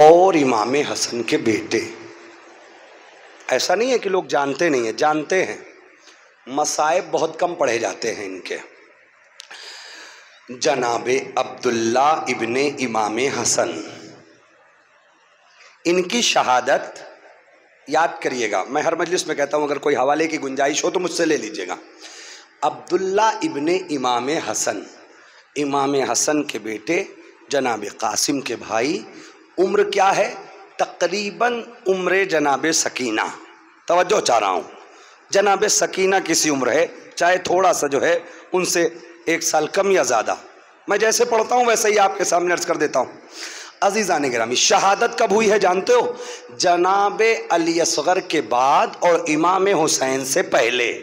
اور امام حسن کے بیٹے۔ ایسا نہیں ہے کہ لوگ جانتے نہیں ہیں، جانتے ہیں۔ مسائب بہت کم پڑھے جاتے ہیں ان کے۔ جناب عبداللہ ابن امام حسن۔ ان کی شہادت، یاد کریے گا، میں ہر مجلس میں کہتا ہوں، اگر کوئی حوالے کی گنجائش ہو تو مجھ سے لے لیجیے گا۔ عبداللہ ابن امام حسن۔ امام حسن کے بیٹے جناب قاسم کے بھائی عمر کیا ہے؟ تقریباً عمر جناب سکینہ۔ توجہ چاہ رہا ہوں۔ جناب سکینہ کسی عمر ہے؟ چاہے تھوڑا سا جو ہے، ان سے ایک سال کم یا زیادہ۔ میں جیسے پڑھتا ہوں، ویسے ہی آپ کے سامنے عرض کر دیتا ہوں۔ عزیزان گرامی، شہادت کب ہوئی ہے جانتے ہو؟ جناب علی اصغر کے بعد اور امام حسین سے پہلے۔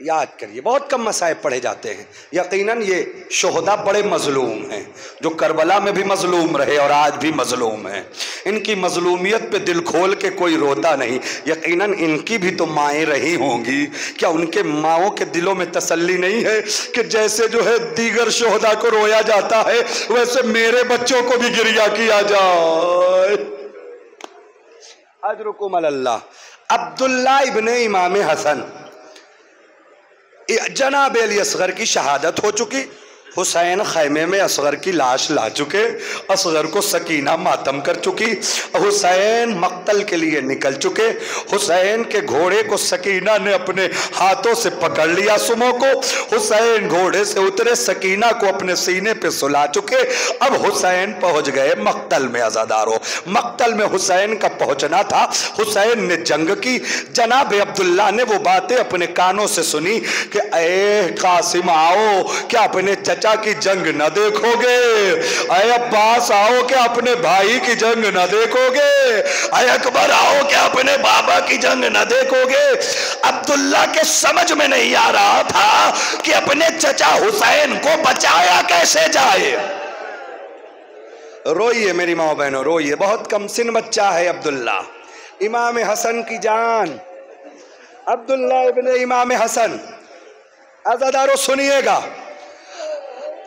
یاد کریے، بہت کم مسائب پڑھے جاتے ہیں۔ یقیناً یہ شہدہ بڑے مظلوم ہیں، جو کربلا میں بھی مظلوم رہے اور آج بھی مظلوم ہیں۔ ان کی مظلومیت پہ دل کھول کے کوئی روتا نہیں، یقیناً ان کی بھی تو مائیں رہی ہوں گی۔ کیا ان کے ماؤں کے دلوں میں تسلی نہیں ہے کہ جیسے جو ہے دیگر شہدہ کو رویا جاتا ہے، ویسے میرے بچوں کو بھی گریا کیا جائے؟ اجرکم اللہ۔ عبداللہ ابن امام حسن۔ جناب علی اصغر کی شہادت ہو چکی حسین خیمے میں اصغر کی لاش لا چکے، اصغر کو سکینہ ماتم کر چکی۔ حسین مقتل کے لیے نکل چکے۔ حسین کے گھوڑے کو سکینہ نے اپنے ہاتھوں سے پکڑ لیا سمو کو۔ حسین گھوڑے سے اترے، سکینہ کو اپنے سینے پہ سلا چکے۔ اب حسین پہنچ گئے مقتل میں ازادارو مقتل میں حسین کا پہنچنا تھا۔ حسین نے جنگ کی۔ جناب عبداللہ نے وہ باتیں اپنے کانوں سے سنی کہ، اے قاسم، آؤ، کیا اپنے چچا چچا کی جنگ نہ دیکھو گے۔ اے عباس، آؤ کہ اپنے بھائی کی جنگ نہ دیکھو گے۔ اے اکبر، آؤ کہ اپنے بابا کی جنگ نہ دیکھو گے۔ عبداللہ کے سمجھ میں نہیں آ رہا تھا کہ اپنے چچا حسین کو بچایا کیسے جائے۔ روئیے میری ماں بہنوں، روئیے۔ بہت کم سن بچہ ہے عبداللہ۔ امام حسن کی جان۔ عبداللہ ابن امام حسن۔ ازادارو سنیے گا۔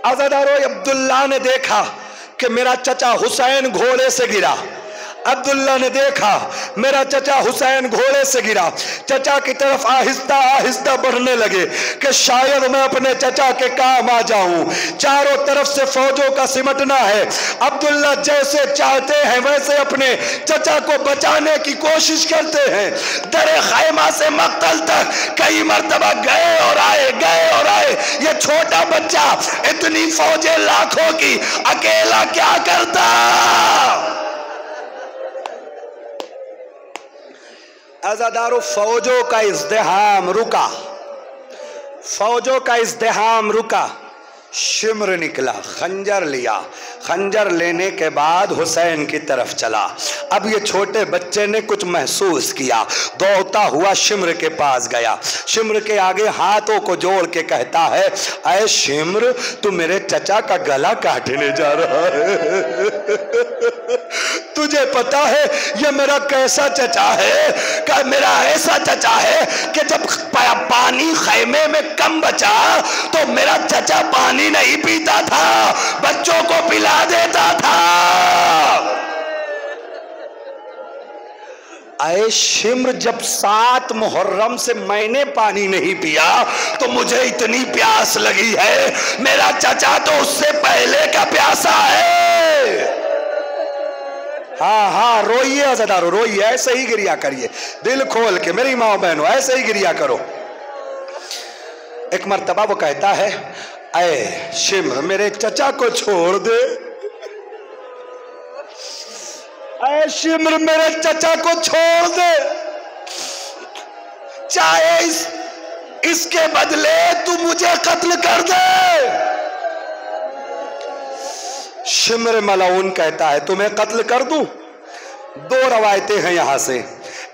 عزدارو عبداللہ نے دیکھا کہ میرا چچا حسین گھوڑے سے گرا۔ عبداللہ نے دیکھا، میرا چچا حسین گھوڑے سے گرا۔ چچا کی طرف آہستہ آہستہ بڑھنے لگے کہ شاید میں اپنے چچا کے کام آ جاؤں۔ چاروں طرف سے فوجوں کا سمٹنا ہے۔ عبداللہ جیسے چاہتے ہیں ویسے اپنے چچا کو بچانے کی کوشش کرتے ہیں۔ در خیمہ سے مقتل تک کئی مرتبہ گئے اور آئے، گئے اور آئے۔ یہ چھوٹا بچہ، اتنی فوجیں لاکھوں کی، اکیلا کیا کرتا؟ ازادار فوجوں کا ازدہام رکا۔ فوجوں کا ازدہام رکا۔ شمر نکلا، خنجر لیا۔ خنجر لینے کے بعد حسین کی طرف چلا۔ اب یہ چھوٹے بچے نے کچھ محسوس کیا۔ دوڑتا ہوا شمر کے پاس گیا۔ شمر کے آگے ہاتھوں کو جوڑ کے کہتا ہے، اے شمر، تو میرے چچا کا گلا کاٹنے جا رہا ہے۔ تجھے پتا ہے یہ میرا کیسا چچا ہے؟ کہ میرا ایسا چچا ہے کہ جب پانی خیمے میں کم بچا تو میرا چچا پانی نہیں پیتا تھا، بچوں کو پلا دیتا تھا۔ اے شمر، جب سات محرم سے میں نے پانی نہیں پیا تو مجھے اتنی پیاس لگی ہے۔ میرا چچا تو اس سے پہلے کا پیاسا ہے۔ ہاں ہاں روئیے ازدارو روئیے، ایسے ہی گریا کریے۔ دل کھول کے، میری ماں بہنوں، ایسے ہی گریا کرو۔ ایک مرتبہ وہ کہتا ہے، اے شمر میرے چچا کو چھوڑ دے۔ اے شمر میرے چچا کو چھوڑ دے۔ چاہے اس اس کے بدلے تو مجھے قتل کر دے۔ شمر ملعون کہتا ہے تمہیں قتل کر دوں؟ دو روایتیں ہیں یہاں سے۔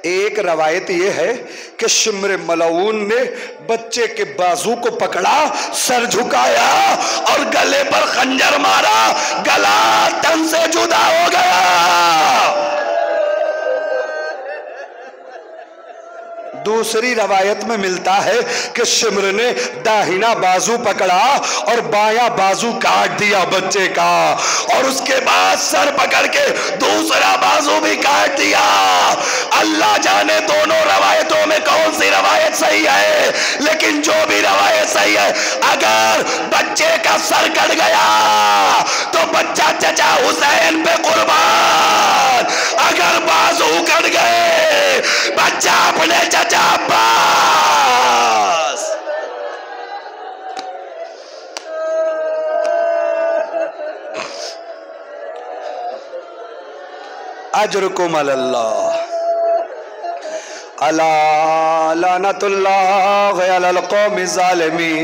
ایک روایت یہ ہے کہ شمر ملعون نے بچے کے بازو کو پکڑا، سر جھکایا اور گلے پر خنجر مارا، گلا تن سے جدا ہو گیا۔ دوسری روایت میں ملتا ہے کہ شمر نے داہنا بازو پکڑا اور بایا بازو کاٹ دیا بچے کا اور اس کے بعد سر پکڑ کے دوسرا بازو بھی کاٹ دیا۔ اللہ جانے دونوں روایتوں میں کون سی روایت صحیح ہے، لیکن جو بھی روایت صحیح ہے، اگر بچے کا سر کٹ گیا تو بچہ چچا حسین پہ قربان۔ اگر بازو کٹ گئے بچہ اپنے چچا عباس اجرکم اللہ۔ اللہ لعنت اللہ علی القوم الظالمین۔